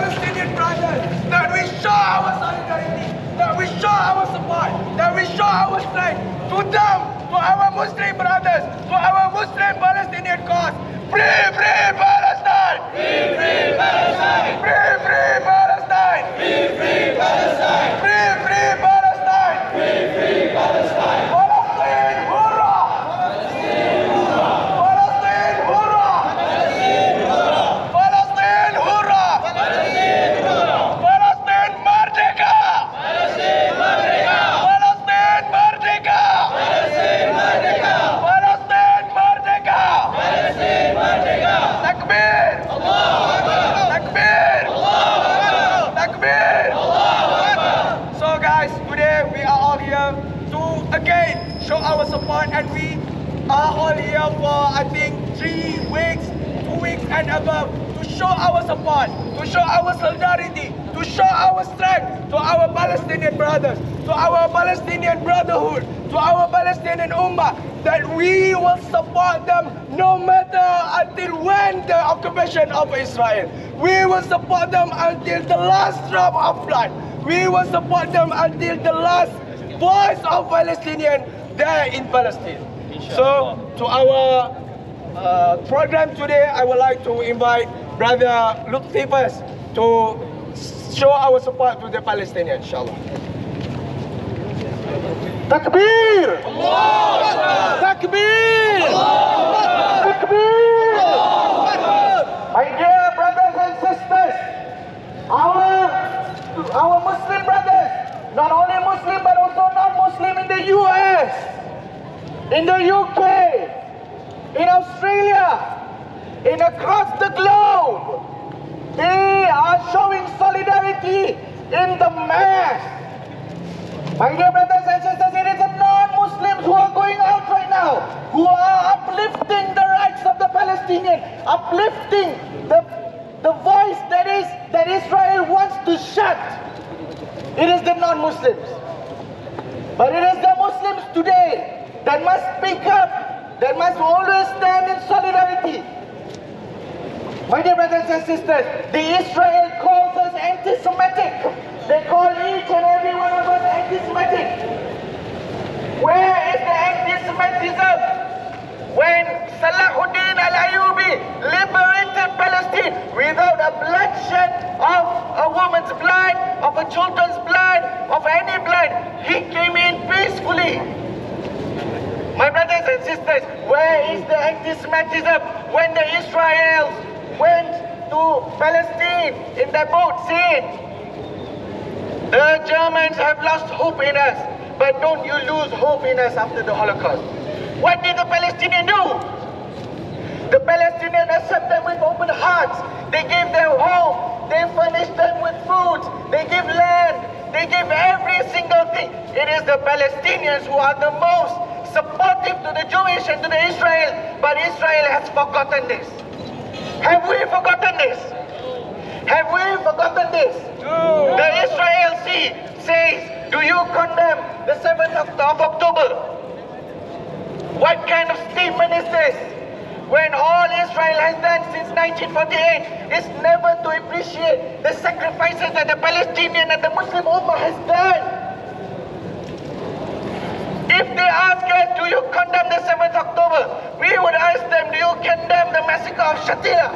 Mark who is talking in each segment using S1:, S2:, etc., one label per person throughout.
S1: Muslim brothers, That we show our solidarity. That we show our support. That we show our strength to them, to our Muslim brothers, for our Muslim Palestinian cause. Free, free Palestine! Free, free Palestine! Free, free Palestine! Free, free Palestine! Free, free Palestine! Free, free Palestine! Palestine, hurrah! Palestine, hurrah! Palestine, hurrah! Palestine, merdeka! Palestine, merdeka! Palestine, merdeka! Takbir! Takbir! Takbir! So guys, today we are all here to again show our support and we are all here for I think three weeks, two weeks and above to show our support, to show our solidarity, to show our strength to our Palestinian brothers, to our Palestinian brotherhood, to our Palestinian ummah that we will support them no matter until when the occupation of Israel. We will support them until the last drop of blood. We will support them until the last voice of Palestinian there in Palestine. So to our uh, program today, I would like to invite Brother Lutfi first to show our support to the Palestinians, inshallah. Takbir! Takbir! Takbir! My dear brothers and sisters, our, our Muslim brothers, not only Muslim but also non-Muslim in the US, in the UK, in Australia, in across the globe, they are showing solidarity in the mass. My dear brothers and sisters, it is the non-Muslims who are going out right now, who are uplifting the rights of the Palestinian, uplifting the, the voice that is that Israel wants to shut. It is the non-Muslims. But it is the Muslims today that must speak up, that must always stand in solidarity. My dear brothers and sisters, the Israel calls us anti-Semitic. They call each and every one of us anti-Semitic. Where is the anti-Semitism? When Salahuddin al-Ayyubi liberated Palestine without a bloodshed of a woman's blood, of a children's blood, of any blood, he came in peacefully. My brothers and sisters, where is the anti-Semitism when the Israels went to Palestine in their boat saying, the Germans have lost hope in us, but don't you lose hope in us after the Holocaust. What did the Palestinians do? The Palestinians accept them with open hearts. They gave them home. They furnished them with food. They give land. They give every single thing. It is the Palestinians who are the most supportive to the Jewish and to the Israel. But Israel has forgotten this. Have we forgotten this? Have we forgotten this? The Israel Sea says, do you condemn the 7th of, of October? What kind of statement is this? When all Israel has done since 1948 is never to appreciate the sacrifices that the Palestinian and the Muslim Ummah has done. They ask us, do you condemn the 7th October? We would ask them, do you condemn the massacre of Shatila?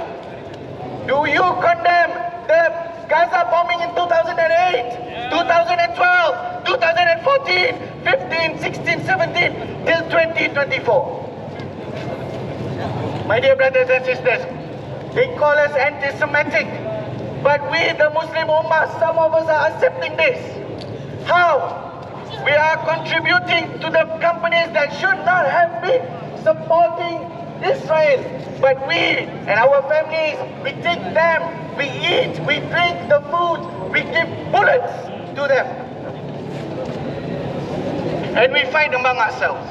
S1: Do you condemn the Gaza bombing in 2008, 2012, 2014, 15, 16, 17, till 2024? My dear brothers and sisters, they call us anti-Semitic, but we, the Muslim Ummah, some of us are accepting this. How? We are contributing to the companies that should not have been supporting Israel. But we and our families, we take them, we eat, we drink the food, we give bullets to them. And we fight among ourselves.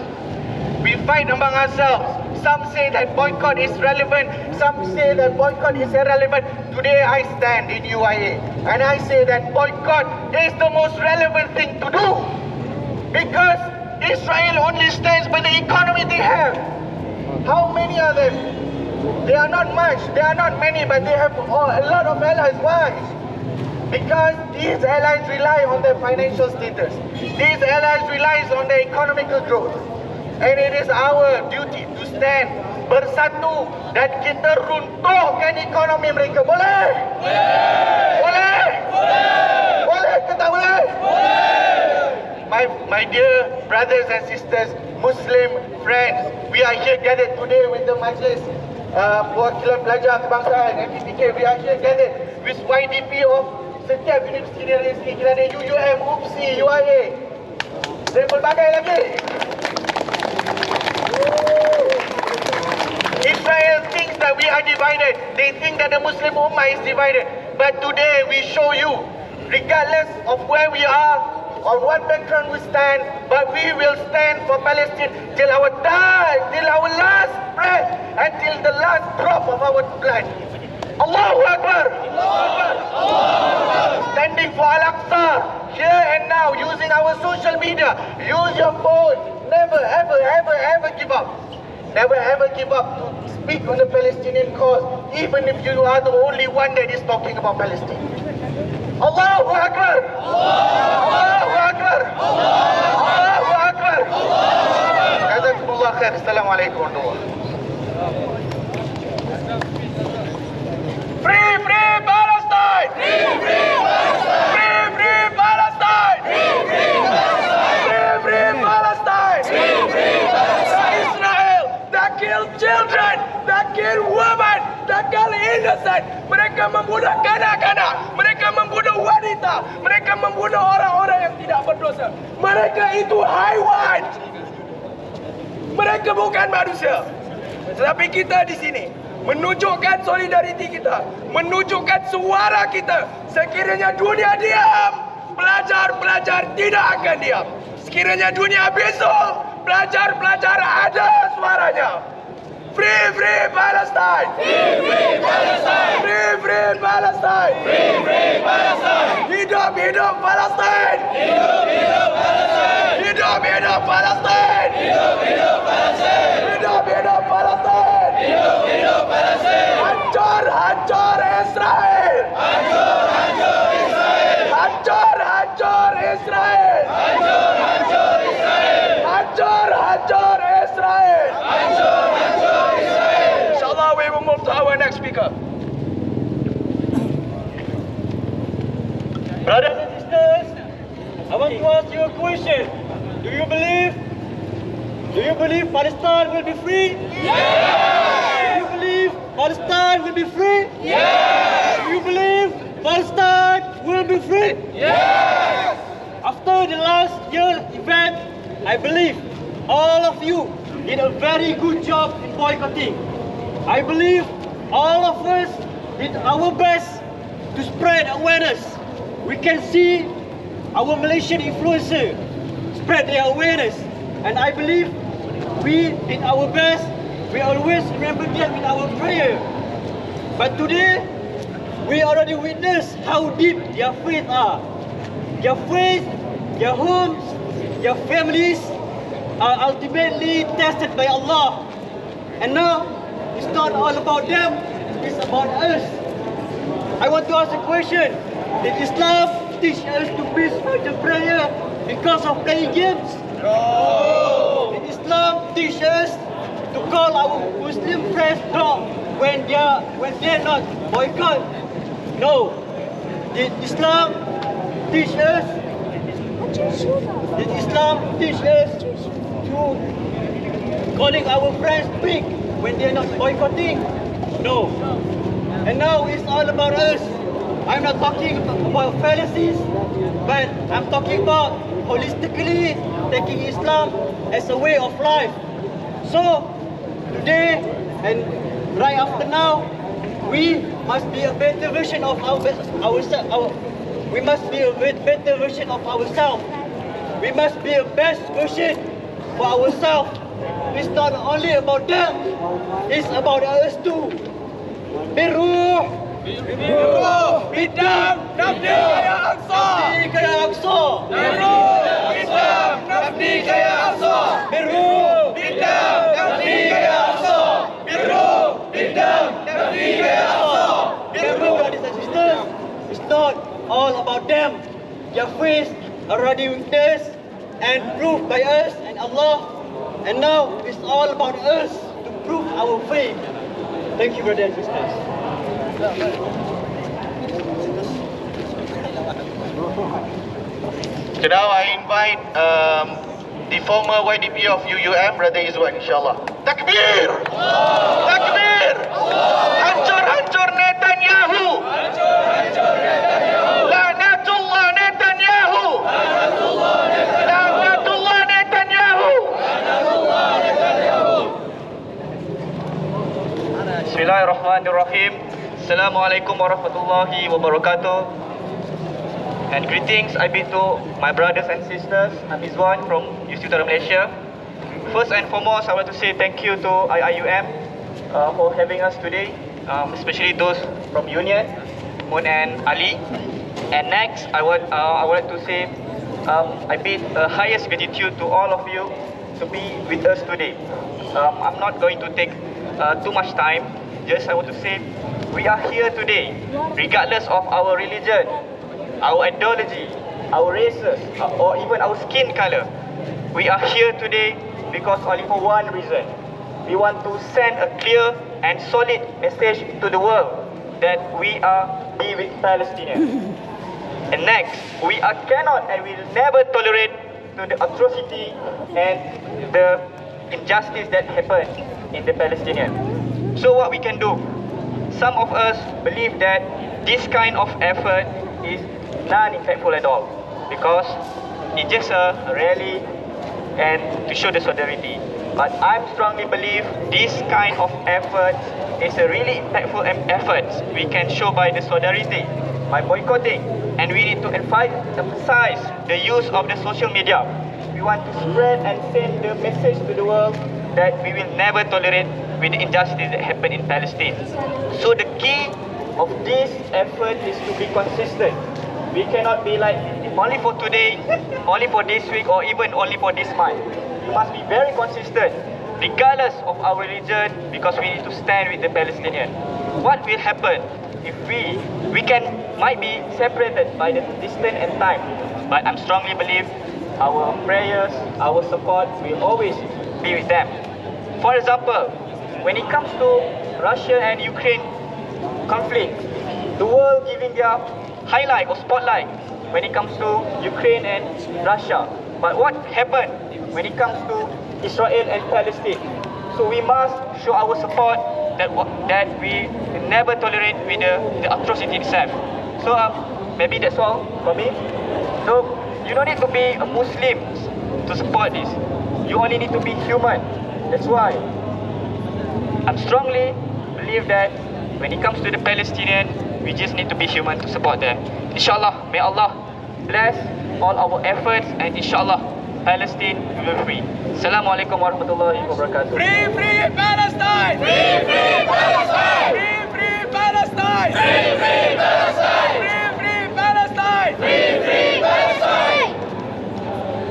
S1: We fight among ourselves. Some say that boycott is relevant, some say that boycott is irrelevant. Today I stand in UIA and I say that boycott is the most relevant thing to do. Because Israel only stands by the economy they have. How many are them? They are not much, they are not many, but they have a lot of allies. Why? Because these allies rely on their financial status. These allies rely on their economical growth. And it is our duty to stand bersatu dan kita runtuhkan ekonomi mereka. Boleh? Boleh? Boleh? Boleh? Boleh ke tak boleh? Boleh! My, my dear brothers and sisters, Muslim friends, we are here gathered today with the Majlis uh, Perwakilan Pelajar Kebangsaan, MPPK. We are here gathered with YDP of setiap universiti di Malaysia. Ada UUM, UPSI, UIA. Dan pelbagai lagi. Israel thinks that we are divided. They think that the Muslim Ummah is divided. But today we show you, regardless of where we are, on what background we stand, but we will stand for Palestine till our die, till our last breath, until the last drop of our blood. Allahu Akbar! Standing for Al-Aqsa, here and now, using our social media, use your phone. Never, ever, ever, ever give up. Never ever give up to speak on the Palestinian cause, even if you are the only one that is talking about Palestine. Allahu Akbar! Allahu Akbar! Allahu Akbar! Jazakumullah khair. Assalamualaikum warahmatullahi Free, free Palestine! Free, free Palestine! Free, free Palestine! Free, free Palestine! Free, free Palestine! Free, free Palestine! Israel, that kill children, that kill women, that kill innocent. Mereka membunuh kanak-kanak, membunuh orang-orang yang tidak berdosa. Mereka itu haiwan. Mereka bukan manusia. Tetapi kita di sini menunjukkan solidariti kita, menunjukkan suara kita. Sekiranya dunia diam, pelajar-pelajar tidak akan diam. Sekiranya dunia besok, pelajar-pelajar ada suaranya. Free, free Palestine! Free, free Palestine! Free, free Palestine! Free, free Palestine! Hidup, hidup Palestine! Hidup, hidup Palestine! Hidup, hidup Palestine! Hidup, hidup Palestine! Hidup, hidup Palestine! Hidup, hidup Palestine! Hancur, hancur eh Israel! Hancur, hancur Israel! Hancur, hancur Israel! Hancur, hancur Israel! Hancur, hancur Israel! Hancur, hancur Israel! Inshallah, we will move to our next speaker.
S2: Brothers and sisters, I want to ask you a question. Do you believe? Do you believe Palestine will be free? Yes! Do you believe Palestine will be free? Yes! Do you believe Palestine will be free? Yes! After the last year event, I believe all of you did a very good job in boycotting. I believe all of us did our best to spread awareness. We can see our Malaysian influencer spread their awareness. And I believe we did our best. We always remember them in our prayer. But today, we already witnessed how deep their faith are. Their faith, their homes, their families are ultimately tested by Allah. And now, it's not all about them, it's about us. I want to ask a question. Did Islam teach us to be such a prayer because of playing games? No. Did Islam teach us to call our Muslim friends dog when they are when they're not boycott? No. Did Islam teach us? Did Islam teach us to calling our friends pig when they're not boycotting? No. And now it's all about us. I'm not talking about fallacies, but I'm talking about holistically taking Islam as a way of life. So, today and right after now, we must be a better version of our, our, our we must be a better version of ourselves. We must be a best version for ourselves. It's not only about them, it's about us too. It's not all about them. Their faith already witnessed and proved by us and Allah. And now it's all about us to prove our faith. Thank you, brothers and sisters.
S1: So now I invite um, the former YDP of UUM, Brother Izwan, insyaAllah. Takbir! Takbir! Hancur-hancur Netanyahu! Netanyahu!
S3: Bismillahirrahmanirrahim. Assalamualaikum warahmatullahi wabarakatuh. And greetings I bid to my brothers and sisters. I'm Izwan from UC Utara Malaysia. First and foremost, I want to say thank you to IIUM uh, for having us today, um, especially those from Union, Moon and Ali. And next, I want uh, I like to say um, I bid the highest gratitude to all of you to be with us today. Um, I'm not going to take uh, too much time. Just I want to say we are here today, regardless of our religion, our ideology, our races, or even our skin color. We are here today because only for one reason. We want to send a clear and solid message to the world that we are be with Palestinians. And next, we are cannot and will never tolerate to the atrocity and the injustice that happened in the Palestinian. So what we can do? Some of us believe that this kind of effort is non-impactful at all because it's just a rally and to show the solidarity. But I strongly believe this kind of effort is a really impactful effort we can show by the solidarity, by boycotting, and we need to emphasize the use of the social media. We want to spread and send the message to the world that we will never tolerate with the injustice that happened in Palestine. So the key of this effort is to be consistent. We cannot be like only for today, only for this week, or even only for this month. We must be very consistent, regardless of our religion, because we need to stand with the Palestinian. What will happen if we we can might be separated by the distance and time, but I strongly believe our prayers, our support will always be with them. For example, when it comes to Russia and Ukraine conflict, the world giving their highlight or spotlight when it comes to Ukraine and Russia. But what happened when it comes to Israel and Palestine? So we must show our support that that we never tolerate with the, the atrocity itself. So um, maybe that's all for me. So you don't need to be a Muslim to support this. You only need to be human. That's why I strongly believe that when it comes to the Palestinian, we just need to be human to support them. Inshallah, may Allah bless all our efforts and inshallah Palestine will be free. Assalamualaikum warahmatullahi wabarakatuh.
S4: Free, free Palestine! Free, free Palestine! Free, free Palestine! Free, free Palestine! Free, free Palestine! Free, free Palestine!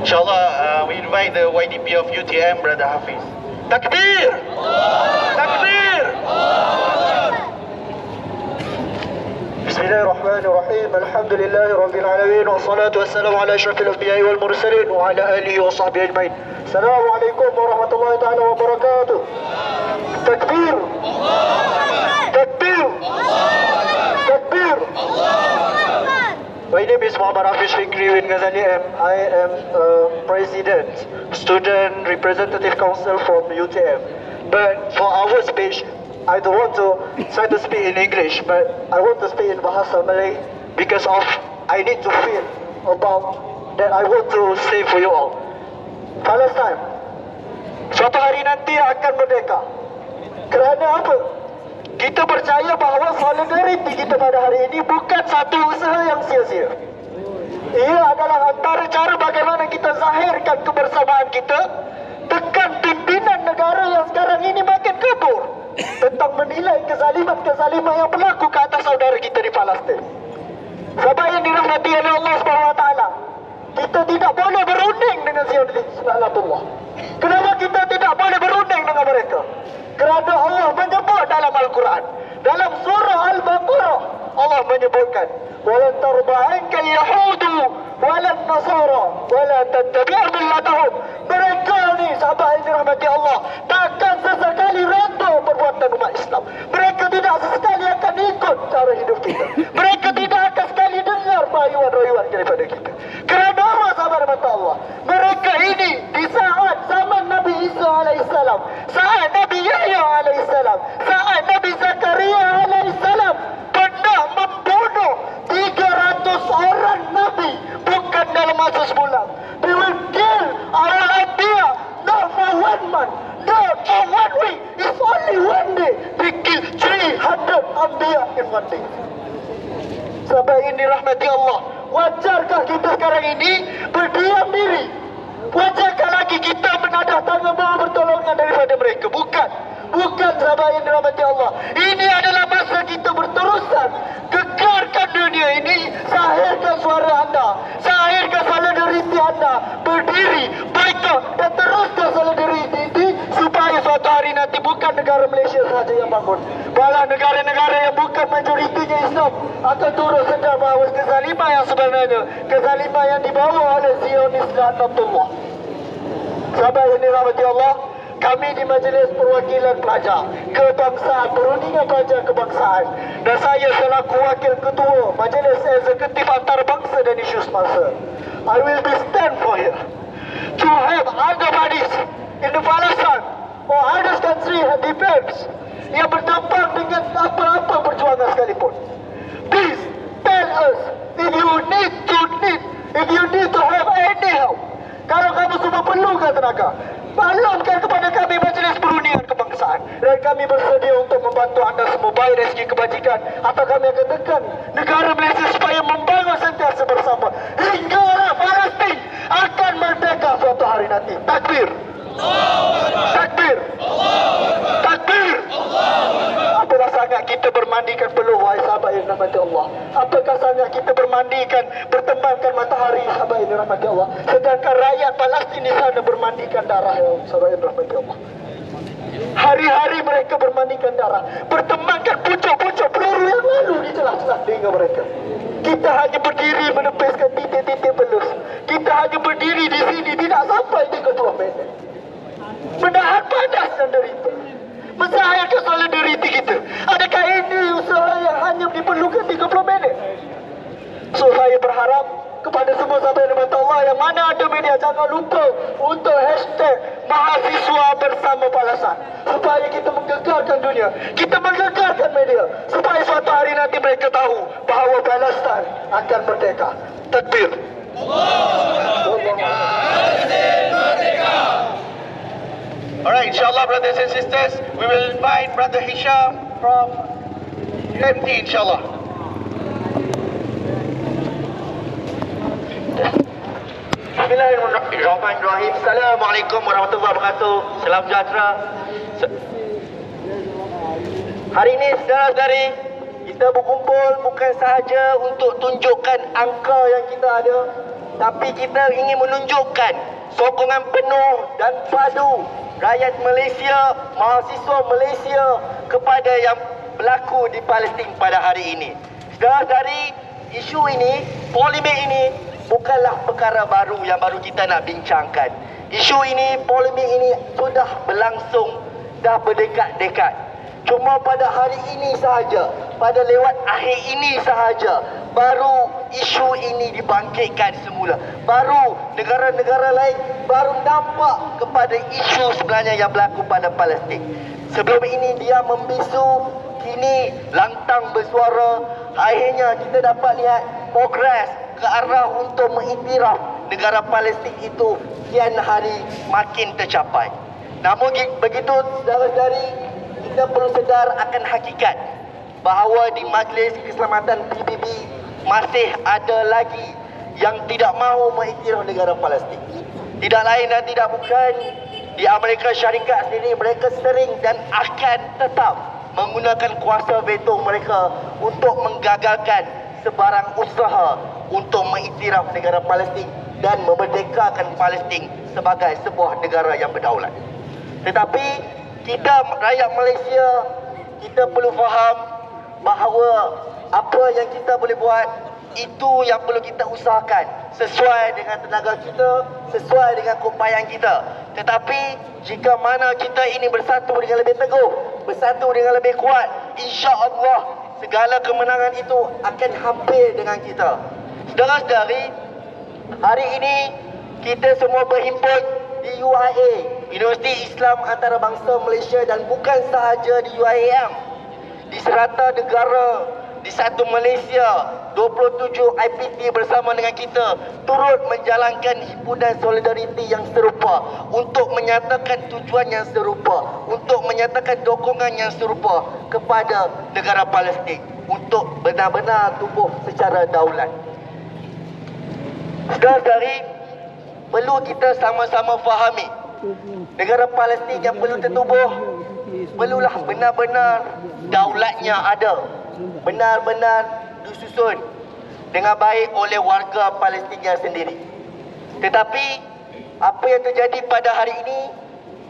S1: InsyaAllah, uh, we invite the YDP of UTM, Brother Hafiz. Takbir! Takbir!
S5: بسم الله الرحمن الرحيم. الحمد لله رب العالمين والصلاة والسلام على أشرف الأنبياء والمرسلين وعلى آله وصحبه أجمعين. السلام عليكم ورحمة الله تعالى وبركاته. تكبير. تكبير. تكبير. My name is Muhammad Hafiz Fikri Win Ghazali I am a President, Student Representative Council from UTM. But for our speech, I don't want to try to speak in English, but I want to speak in Bahasa Malay because of I need to feel about that I want to say for you all. Palestine, suatu hari nanti akan merdeka. Kerana apa? Kita percaya bahawa solidariti kita pada hari ini bukan satu usaha yang sia-sia. Ia adalah antara cara bagaimana kita zahirkan kebersamaan kita tekan pimpinan negara yang sekarang ini makin kabur tentang menilai kezaliman-kezaliman yang berlaku ke atas saudara kita di Palestin. Sebab yang dirahmati oleh Allah SWT Kita tidak boleh berunding dengan Zionis Subhanallah Kenapa kita tidak boleh berunding dengan mereka? Kerana Allah menyebut dalam Al-Quran Dalam surah Al-Baqarah Allah menyebutkan Walan tarba'anka al-yahudu tattabi' millatahum. Mereka ni sahabat yang dirahmati Allah takkan sesekali reda perbuatan umat Islam. Mereka tidak sesekali akan ikut cara hidup kita. Mereka tidak akan sekali dengar rayuan-rayuan daripada kita. Kerana apa sahabat mata Allah? Mereka ini di saat zaman Nabi Isa alaihissalam, saat Nabi Yahya alaihissalam, saat Nabi Zakaria alaihissalam pernah membunuh 300 orang Nabi bukan dalam masa sebulan. They will kill our Anbiya not for one month, not for one week. It's only one day. They kill 300 Anbiya in one day. Sahabat ini rahmati Allah. Wajarkah kita sekarang ini berdiam diri? Wajarkah lagi kita menadah tangan bawa pertolongan daripada mereka? Bukan. Bukan sahabat yang dirahmati Allah. Ini adalah masa kita berterusan. Gegarkan dunia ini. Sahirkan suara anda. Sahirkan solidariti anda. Berdiri. Baiklah. Dan teruskan solidariti ini. Supaya suatu hari nanti bukan negara Malaysia sahaja yang bangun. Malah negara-negara yang bukan majoritinya Islam akan turut sedar bahawa kezaliman yang sebenarnya. Kezaliman yang dibawa oleh Zionis dan Natullah. Sahabat yang dirahmati Allah, kami di Majlis Perwakilan Pelajar Kebangsaan, Perundingan Pelajar Kebangsaan dan saya selaku Wakil Ketua Majlis Eksekutif Antarabangsa dan Isu Semasa I will be stand for here to have other bodies in the Palestine or other country defense yang bertampang dengan apa-apa perjuangan sekalipun. Please tell us if you need to need if you need to have any help. Kalau kamu semua perlukan tenaga, maklumkan kepada kami Majlis Perundingan Kebangsaan dan kami bersedia untuk membantu anda semua baik dari segi kebajikan atau kami akan tekan negara Malaysia supaya membangun sentiasa bersama hingga Palestin akan merdeka suatu hari nanti. Takbir. Takbir. Takbir. Apakah sangat kita bermandikan peluh wahai sahabat yang dirahmati Allah Apakah sangat kita bermandikan Bertembangkan matahari sahabat yang dirahmati Allah Sedangkan rakyat Palestin di sana bermandikan darah ya sahabat yang dirahmati Allah. Hari-hari mereka bermandikan darah. Bertembangkan pucuk-pucuk peluru yang lalu di celah-celah telinga mereka Kita hanya berdiri menepiskan titik-titik pelus Kita hanya berdiri di sini tidak sampai 30 minit Menahan panas dan derita Mensahayarkan solidariti kita Adakah ini usaha yang hanya diperlukan 30 minit? So saya berharap kepada semua sahabat yang dimata Allah yang mana ada media jangan lupa untuk hashtag mahasiswa bersama Palasan supaya kita menggegarkan dunia kita menggegarkan media supaya suatu hari nanti mereka tahu bahawa Palestin akan merdeka. Takbir
S1: Alright, inshallah, brothers and sisters, we will invite Brother Hisham from UMT, inshallah.
S5: Bismillahirrahmanirrahim. Assalamualaikum warahmatullahi wabarakatuh. Salam sejahtera. Se- Hari ini saudara-saudari Kita berkumpul bukan sahaja untuk tunjukkan angka yang kita ada Tapi kita ingin menunjukkan sokongan penuh dan padu Rakyat Malaysia, mahasiswa Malaysia Kepada yang berlaku di Palestin pada hari ini Saudara-saudari, isu ini, polemik ini bukanlah perkara baru yang baru kita nak bincangkan. Isu ini, polemik ini sudah berlangsung dah berdekat-dekat. Cuma pada hari ini sahaja, pada lewat akhir ini sahaja, baru isu ini dibangkitkan semula. Baru negara-negara lain baru nampak kepada isu sebenarnya yang berlaku pada Palestin. Sebelum ini dia membisu, kini lantang bersuara. Akhirnya kita dapat lihat progres ke arah untuk mengiktiraf negara Palestin itu kian hari makin tercapai. Namun begitu saudara-saudari, kita perlu sedar akan hakikat bahawa di Majlis Keselamatan PBB masih ada lagi yang tidak mahu mengiktiraf negara Palestin. Tidak lain dan tidak bukan di Amerika Syarikat sendiri mereka sering dan akan tetap menggunakan kuasa veto mereka untuk menggagalkan sebarang usaha untuk mengiktiraf negara Palestin dan memerdekakan Palestin sebagai sebuah negara yang berdaulat. Tetapi kita rakyat Malaysia kita perlu faham bahawa apa yang kita boleh buat
S6: Itu yang perlu kita usahakan sesuai dengan tenaga kita, sesuai dengan keupayaan kita. Tetapi jika mana kita ini bersatu dengan lebih teguh, bersatu dengan lebih kuat, insya-Allah segala kemenangan itu akan hampir dengan kita. Saudara-saudari, hari ini kita semua berhimpun di UIA, Universiti Islam Antarabangsa Malaysia dan bukan sahaja di UIAM. Di serata negara di satu Malaysia 27 IPT bersama dengan kita turut menjalankan himpunan solidariti yang serupa untuk menyatakan tujuan yang serupa untuk menyatakan dokongan yang serupa kepada negara Palestin untuk benar-benar tumbuh secara daulat. Saudara-saudari, perlu kita sama-sama fahami negara Palestin yang perlu tertubuh perlulah benar-benar daulatnya ada benar-benar disusun dengan baik oleh warga Palestin sendiri tetapi apa yang terjadi pada hari ini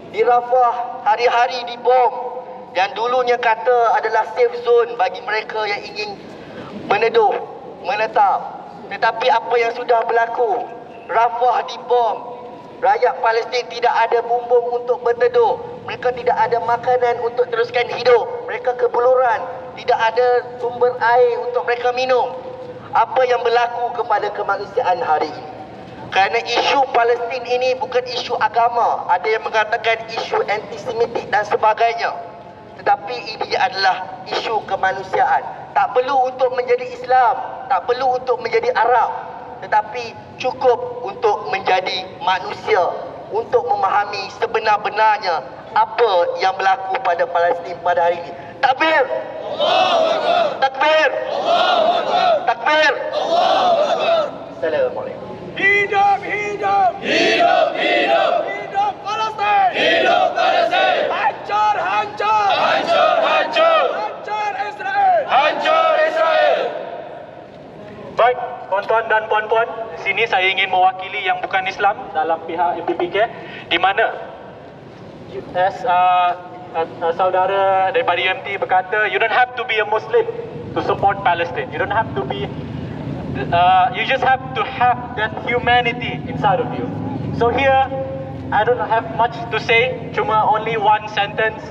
S6: di Rafah hari-hari dibom dan dulunya kata adalah safe zone bagi mereka yang ingin meneduh, menetap. Tetapi apa yang sudah berlaku? Rafah dibom. Rakyat Palestin tidak ada bumbung untuk berteduh. Mereka tidak ada makanan untuk teruskan hidup. Mereka kebuluran. Tidak ada sumber air untuk mereka minum. Apa yang berlaku kepada kemanusiaan hari ini? Kerana isu Palestin ini bukan isu agama. Ada yang mengatakan isu antisemitik dan sebagainya. Tetapi ini adalah isu kemanusiaan. Tak perlu untuk menjadi Islam, tak perlu untuk menjadi Arab, tetapi cukup untuk menjadi manusia, untuk memahami sebenar-benarnya apa yang berlaku pada Palestin pada hari ini. Takbir! Takbir! Takbir! Assalamualaikum.
S4: Hidup, hidup! Hidup, hidup! Hidup Palestin! Hidup Palestin! Hancur, hancur! Hancur, hancur! Hancur Israel! Hancur Israel!
S7: Baik, tuan-tuan dan puan-puan, sini saya ingin mewakili yang bukan Islam dalam pihak MPPK di mana as uh, uh, uh, saudara daripada UMT berkata you don't have to be a Muslim to support Palestine. You don't have to be uh, you just have to have that humanity inside of you. So here I don't have much to say, cuma only one sentence.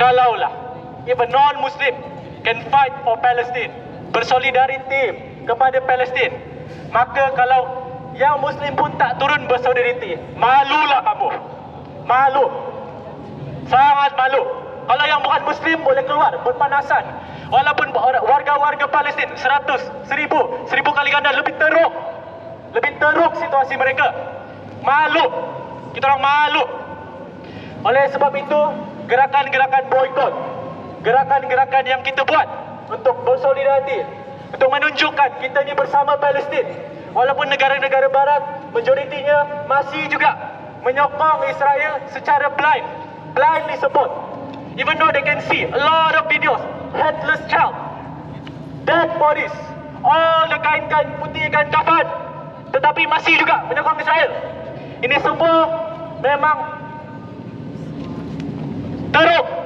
S7: Kalaulah if a non-Muslim can fight for Palestine, bersolidariti kepada Palestin, maka kalau yang Muslim pun tak turun bersolidariti, malulah kamu. Malu. Sangat malu. Kalau yang bukan Muslim boleh keluar berpanasan. Walaupun warga-warga Palestin 100, 1000, 1000 kali ganda lebih teruk. Lebih teruk situasi mereka. Malu. Kita orang malu. Oleh sebab itu, gerakan-gerakan boykot, gerakan-gerakan yang kita buat untuk bersolidariti, untuk menunjukkan kita ni bersama Palestin. Walaupun negara-negara barat majoritinya masih juga menyokong Israel secara blind, blindly support. Even though they can see a lot of videos, headless child, dead bodies, all the kain-kain putih kain kafan, tetapi masih juga menyokong Israel. Ini semua memang teruk.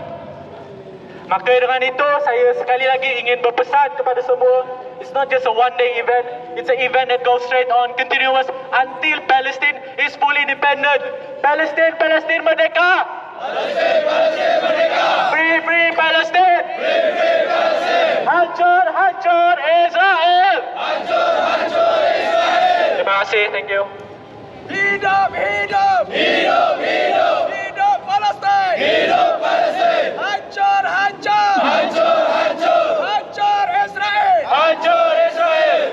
S7: Maka dengan itu saya sekali lagi ingin berpesan kepada semua It's not just a one day event It's an event that goes straight on continuous Until Palestine is fully independent. Palestine, Palestine merdeka! Palestine, Palestine merdeka Free, free Palestine! Free, free Palestine Hancur, hancur Israel! Hancur, hancur Israel Terima kasih, thank you.
S4: Hidup, hidup! Hidup, hidup! Hidup Palestin! Hidup Palestin! Hancur, hancur! Hancur, hancur! Hancur Israel! Hancur Israel!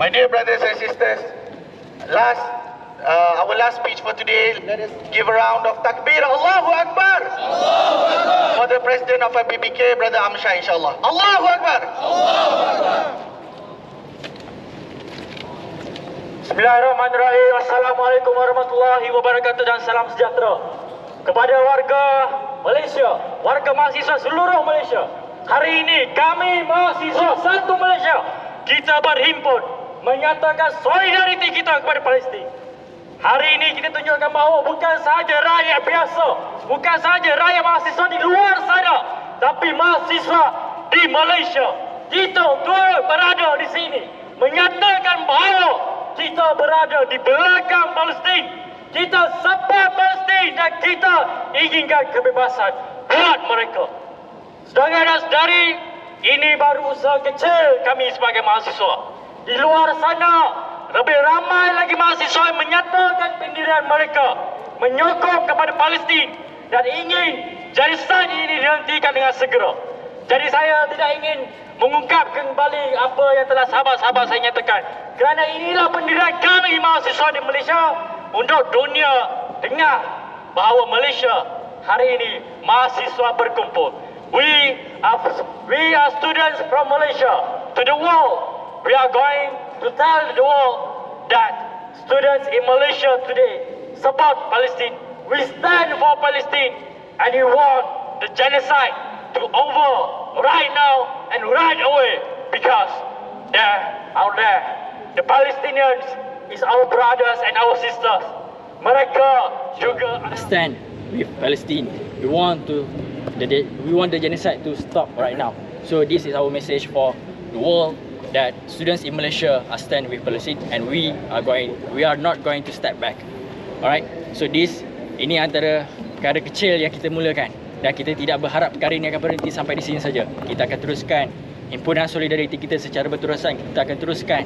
S1: My dear brothers and sisters, last uh, our last speech for today, let us give a round of takbir. Allahu Akbar. Allahu Akbar. For the president of MPPK, Brother Amshah, inshallah. Allahu Akbar.
S7: Bismillahirrahmanirrahim. Assalamualaikum warahmatullahi wabarakatuh dan salam sejahtera kepada warga Malaysia, warga mahasiswa seluruh Malaysia. Hari ini kami mahasiswa satu Malaysia kita berhimpun menyatakan solidariti kita kepada Palestin. Hari ini kita tunjukkan bahawa bukan sahaja rakyat biasa, bukan sahaja rakyat mahasiswa di luar sana, tapi mahasiswa di Malaysia. Kita dua berada di sini menyatakan bahawa kita berada di belakang Palestin. Kita support Palestin dan kita inginkan kebebasan buat mereka. Sedangkan dan sedari, ini baru usaha kecil kami sebagai mahasiswa. Di luar sana, lebih ramai lagi mahasiswa yang menyatakan pendirian mereka, menyokong kepada Palestin dan ingin jarisan ini dihentikan dengan segera. Jadi saya tidak ingin mengungkap kembali apa yang telah sahabat-sahabat saya nyatakan. Kerana inilah pendirian kami mahasiswa di Malaysia untuk dunia dengar bahawa Malaysia hari ini mahasiswa berkumpul. We are, we are students from Malaysia to the world. We are going to tell the world that students in Malaysia today support Palestine. We stand for Palestine and we want the genocide to over right now and right away because there out there the Palestinians is our brothers and our sisters. Mereka juga
S8: stand with Palestine. We want to the we want the genocide to stop right now. So this is our message for the world that students in Malaysia are stand with Palestine and we are going we are not going to step back. Alright. So this ini antara perkara kecil yang kita mulakan dan kita tidak berharap perkara ini akan berhenti sampai di sini saja. Kita akan teruskan himpunan solidariti kita secara berterusan. Kita akan teruskan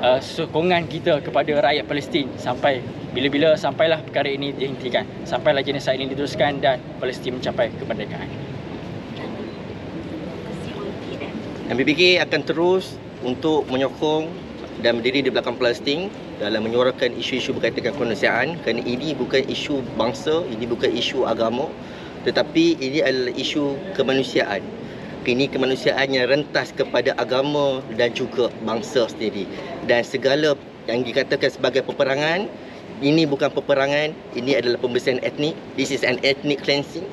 S8: uh, sokongan kita kepada rakyat Palestin sampai bila-bila sampailah perkara ini dihentikan. Sampailah jenis ini diteruskan dan Palestin mencapai kemerdekaan.
S6: MPPK akan terus untuk menyokong dan berdiri di belakang Palestin dalam menyuarakan isu-isu berkaitan dengan kemanusiaan kerana ini bukan isu bangsa, ini bukan isu agama tetapi ini adalah isu kemanusiaan. Ini kemanusiaan yang rentas kepada agama dan juga bangsa sendiri. Dan segala yang dikatakan sebagai peperangan, ini bukan peperangan, ini adalah pembersihan etnik. This is an ethnic cleansing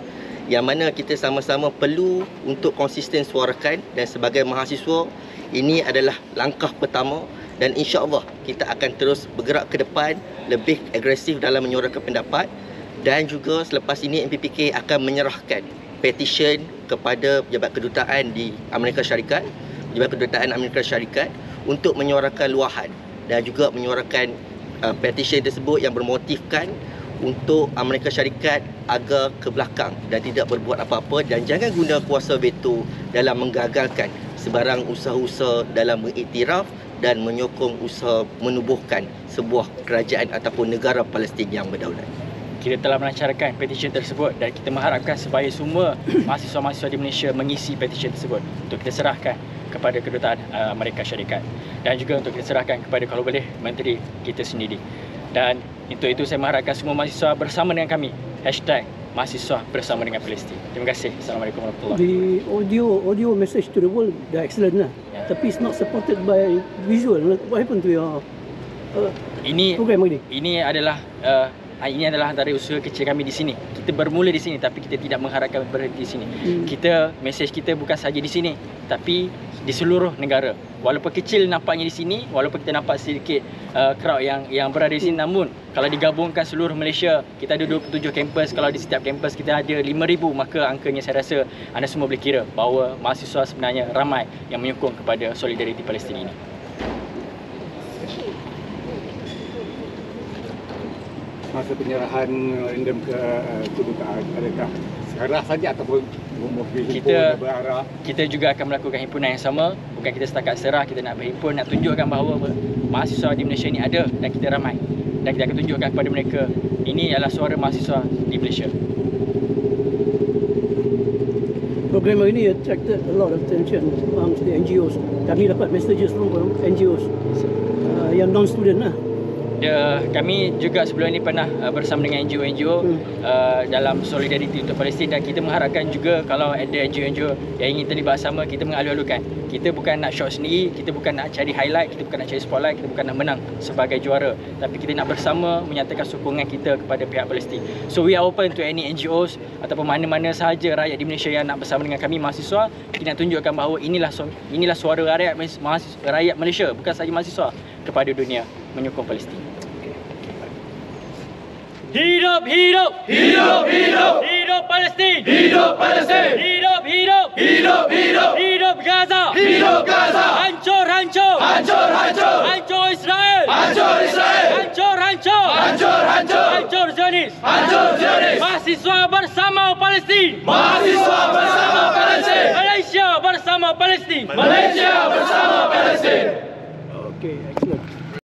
S6: yang mana kita sama-sama perlu untuk konsisten suarakan dan sebagai mahasiswa ini adalah langkah pertama dan insya-Allah kita akan terus bergerak ke depan lebih agresif dalam menyuarakan pendapat dan juga selepas ini MPPK akan menyerahkan petition kepada pejabat kedutaan di Amerika Syarikat, pejabat kedutaan Amerika Syarikat untuk menyuarakan luahan dan juga menyuarakan uh, petition tersebut yang bermotifkan untuk Amerika Syarikat agar ke belakang dan tidak berbuat apa-apa dan jangan guna kuasa veto dalam menggagalkan sebarang usaha-usaha dalam mengiktiraf dan menyokong usaha menubuhkan sebuah kerajaan ataupun negara Palestin yang berdaulat.
S8: Kita telah melancarkan petisyen tersebut dan kita mengharapkan supaya semua mahasiswa-mahasiswa di Malaysia mengisi petisyen tersebut untuk kita serahkan kepada kedutaan Amerika Syarikat. Dan juga untuk kita serahkan kepada kalau boleh menteri kita sendiri. Dan untuk itu saya mengharapkan semua mahasiswa bersama dengan kami hashtag mahasiswa bersama dengan Palestin terima kasih Assalamualaikum warahmatullahi
S9: The audio audio message to the world dah excellent lah yeah. tapi it's not supported by visual what happened to your uh,
S8: ini
S9: program ini
S8: ini adalah uh, ini adalah antara usaha kecil kami di sini. Kita bermula di sini tapi kita tidak mengharapkan berhenti di sini. Hmm. Kita mesej kita bukan saja di sini tapi di seluruh negara. Walaupun kecil nampaknya di sini, walaupun kita nampak sedikit uh, crowd yang yang berada di sini namun kalau digabungkan seluruh Malaysia, kita ada 27 kampus. Kalau di setiap kampus kita ada 5000 maka angkanya saya rasa anda semua boleh kira bahawa mahasiswa sebenarnya ramai yang menyokong kepada solidariti Palestin ini.
S10: masa penyerahan random ke uh, kedutaan adakah sekarang saja ataupun
S8: kita kita juga akan melakukan himpunan yang sama. Bukan kita setakat serah kita nak berhimpun nak tunjukkan bahawa mahasiswa di Malaysia ini ada dan kita ramai. Dan kita akan tunjukkan kepada mereka ini adalah suara mahasiswa di Malaysia.
S9: Program ini attracted a lot of attention amongst the NGOs kami dapat messages from NGOs uh, yang non-student lah
S8: dia kami juga sebelum ini pernah uh, bersama dengan NGO-NGO hmm. uh, dalam solidariti untuk Palestin. Dan kita mengharapkan juga kalau ada NGO-NGO yang ingin terlibat sama kita mengalu-alukan. Kita bukan nak shot sendiri kita bukan nak cari highlight kita bukan nak cari spotlight kita bukan nak menang sebagai juara. Tapi kita nak bersama menyatakan sokongan kita kepada pihak Palestin. So we are open to any NGOs ataupun mana-mana sahaja rakyat di Malaysia yang nak bersama dengan kami mahasiswa. Kita nak tunjukkan bahawa inilah inilah suara rakyat rakyat Malaysia bukan sahaja mahasiswa kepada dunia menyokong Palestin.
S7: Hidup, hidup,
S4: hidup, hidup,
S7: hidup Palestin,
S4: hidup Palestin,
S7: hidup, hidup,
S8: hidup, hidup, hidup Gaza, hidup Gaza, hancur, hancur, hancur, hancur, hancur Israel, hancur Israel, hancur, hancur, hancur, hancur, hancur Zionis, hancur Zionis, mahasiswa bersama Palestin,
S4: mahasiswa bersama Palestin,
S8: Malaysia bersama Palestin,
S4: Malaysia bersama Palestin.
S9: Okay, excellent.